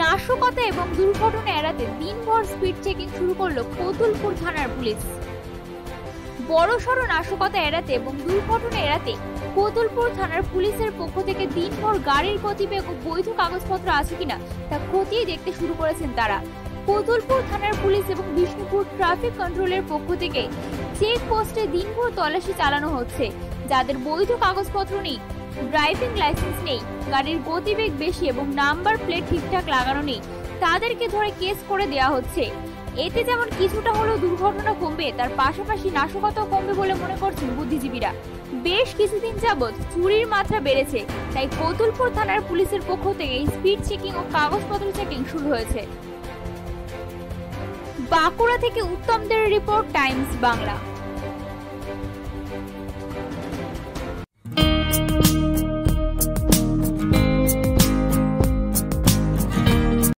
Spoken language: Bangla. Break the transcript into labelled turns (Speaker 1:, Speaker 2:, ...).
Speaker 1: নাশকতা এবং দুর্ঘটনা এড়াতে দিনভর স্পিড চেকিং শুরু করল কতুলপুর থানার পুলিশ। বড়সড় নাশকতা এড়াতে এবং দুর্ঘটনা এড়াতে কোতুলপুর থানার পুলিশের পক্ষ থেকে দিনভর গাড়ির গতিবেগ ও বৈধ কাগজপত্র আছে কিনা তা খতিয়ে দেখতে শুরু করেছেন তারা। কোতুলপুর থানার পুলিশ এবং বিষ্ণুপুর ট্রাফিক কন্ট্রোলের পক্ষ থেকে চেক পোস্টে দিনভর তল্লাশি চালানো হচ্ছে। যাদের বৈধ কাগজপত্র নেই ড্রাইভিং লাইসেন্স নেই, গাড়ির গতিবেগ বেশি এবং নাম্বার প্লেট ঠিকঠাক লাগানো নেই। তাদেরকে ধরে কেস করে দেওয়া হচ্ছে। এতে যেমন কিছুটা হলেও দুর্ঘটনা কমবে, তার পাশাপাশি নাশকতাও কমবে বলে মনে করছেন বুদ্ধিজীবীরা। বেশ কিছুদিন যাবৎ চুরির মাত্রা বেড়েছে, তাই কতুলপুর থানার পুলিশের পক্ষ থেকে স্পিড চেকিং ও কাগজপত্র চেকিং শুরু হয়েছে। বাঁকুড়া থেকে উত্তমদের রিপোর্ট, টাইমস বাংলা।